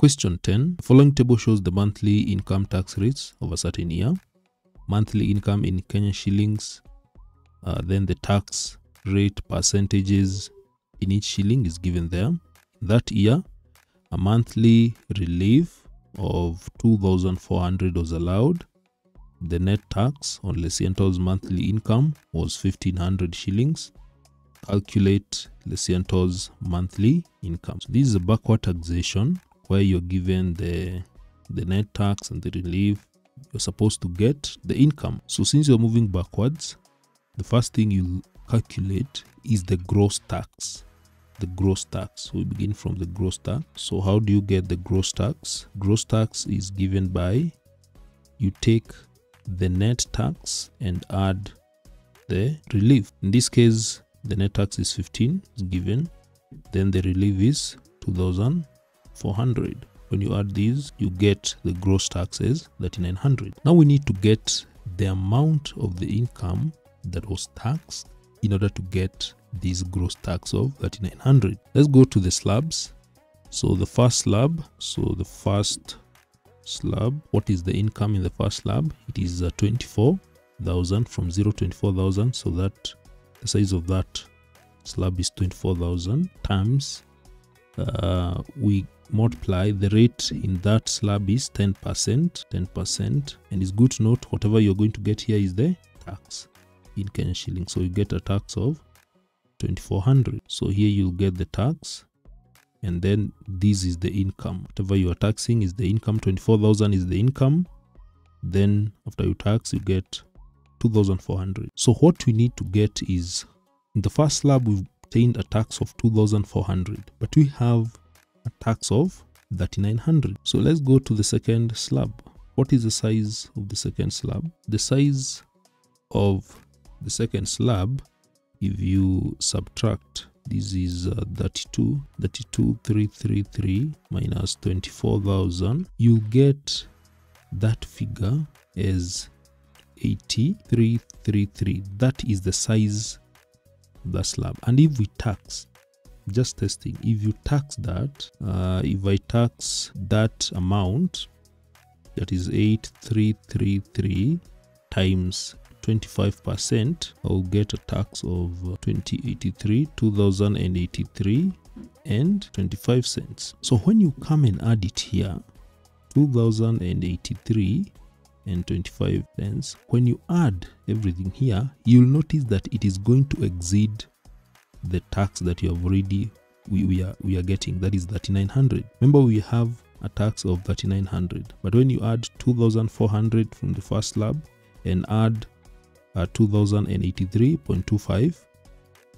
Question 10. The following table shows the monthly income tax rates of a certain year. Monthly income in Kenya shillings, uh, then the tax rate percentages in each shilling is given there. That year, a monthly relief of 2,400 was allowed. The net tax on Lesiento's monthly income was 1,500 shillings. Calculate Lesiento's monthly income. So this is a backward taxation where you're given the the net tax and the relief. You're supposed to get the income. So since you're moving backwards, the first thing you calculate is the gross tax the gross tax. We begin from the gross tax. So how do you get the gross tax? Gross tax is given by you take the net tax and add the relief. In this case the net tax is 15 is given. Then the relief is 2400 when you add these you get the gross taxes 3900 now we need to get the amount of the income that was taxed in order to get this gross tax of 3900 let's go to the slabs. So the first slab so the first slab what is the income in the first slab? It is uh, 24000 from 0 to 24000 so that the size of that slab is 24000 times uh, we multiply the rate in that slab is 10 percent 10 percent and it's good to note whatever you're going to get here is the tax in Kenyan shilling. So you get a tax of 2400. So here you'll get the tax and then this is the income. Whatever you are taxing is the income. 24,000 is the income. Then after you tax, you get 2,400. So what we need to get is in the first slab, we've obtained a tax of 2,400, but we have a tax of 3,900. So let's go to the second slab. What is the size of the second slab? The size of the second slab if you subtract this is uh, 32 333 minus 24000 you get that figure as 8333 that is the size of the slab and if we tax just testing if you tax that uh, if i tax that amount that is 8333 times 25%, I'll get a tax of 2083, 2083 and 25 cents. So when you come and add it here, 2083 and 25 cents, when you add everything here, you'll notice that it is going to exceed the tax that you have already we, we are we are getting that is 3900 remember we have a tax of 3900 but when you add 2400 from the first slab and add uh, 2083.25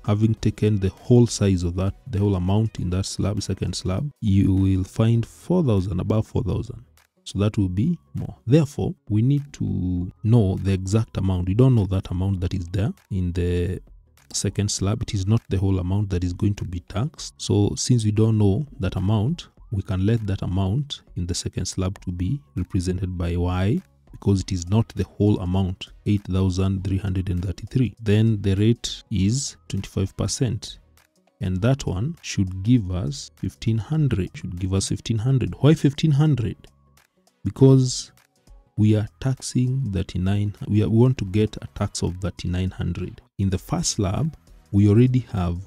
having taken the whole size of that the whole amount in that slab second slab you will find 4000 above 4000 so that will be more. Therefore we need to know the exact amount. We don't know that amount that is there in the second slab it is not the whole amount that is going to be taxed. So since we don't know that amount we can let that amount in the second slab to be represented by y because it is not the whole amount 8333 then the rate is 25% and that one should give us 1500 should give us 1500 why 1500 because we are taxing 39 we, are, we want to get a tax of 3900 in the first slab we already have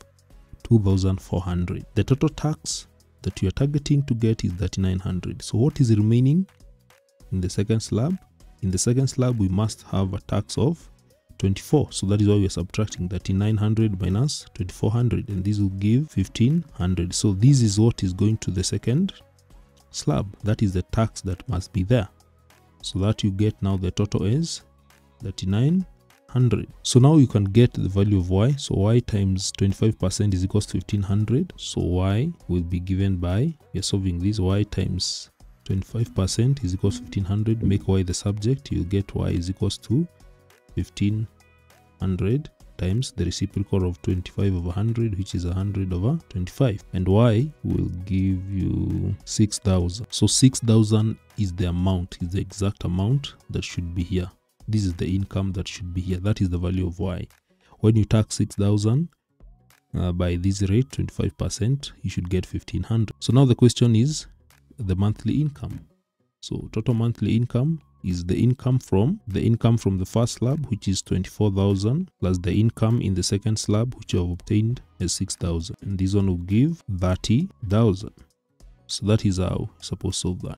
2400 the total tax that you are targeting to get is 3900 so what is remaining in the second slab? In the second slab we must have a tax of 24 so that is why we are subtracting 3900 minus 2400 and this will give 1500 so this is what is going to the second slab. That is the tax that must be there so that you get now the total is 3900 so now you can get the value of y. So y times 25 percent is equals to 1500 so y will be given by we are solving this y times 25% is equals to 1500 make y the subject you get y is equals to 1500 times the reciprocal of 25 over 100 which is 100 over 25 and y will give you 6000 so 6000 is the amount is the exact amount that should be here. This is the income that should be here. That is the value of y. When you tax 6000 uh, by this rate 25% you should get 1500 so now the question is the monthly income. So total monthly income is the income from the income from the first slab which is 24,000 plus the income in the second slab which you have obtained is 6,000 and this one will give 30,000. So that is how you're supposed to solve that.